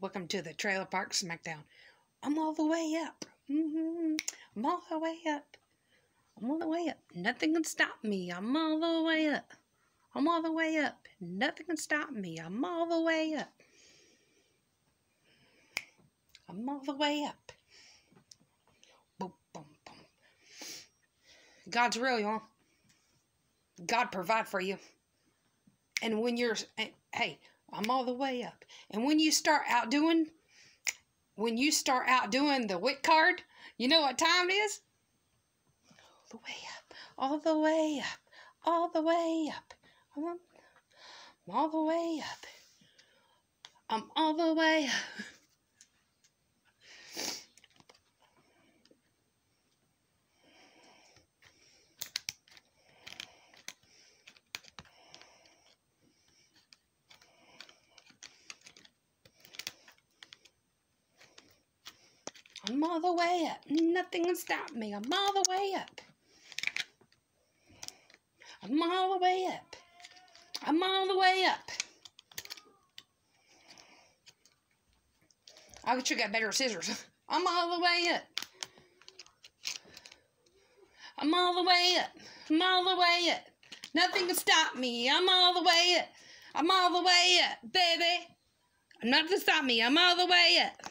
Welcome to the Trailer Park Smackdown. I'm all the way up. hmm I'm all the way up. I'm all the way up. Nothing can stop me. I'm all the way up. I'm all the way up. Nothing can stop me. I'm all the way up. I'm all the way up. Boom, boom, boom. God's real, y'all. God provide for you. And when you're, hey, I'm all the way up. And when you start out doing, when you start out doing the WIC card, you know what time it is? All the way up, all the way up, all the way up. I'm all the way up. I'm all the way up. I'm all the way up. Nothing can stop me. I'm all the way up. I'm all the way up. I'm all the way up. I wish you got better scissors. I'm all the way up. I'm all the way up. I'm all the way up. Nothing can stop me. I'm all the way up. I'm all the way up, baby. Nothing can stop me. I'm all the way up.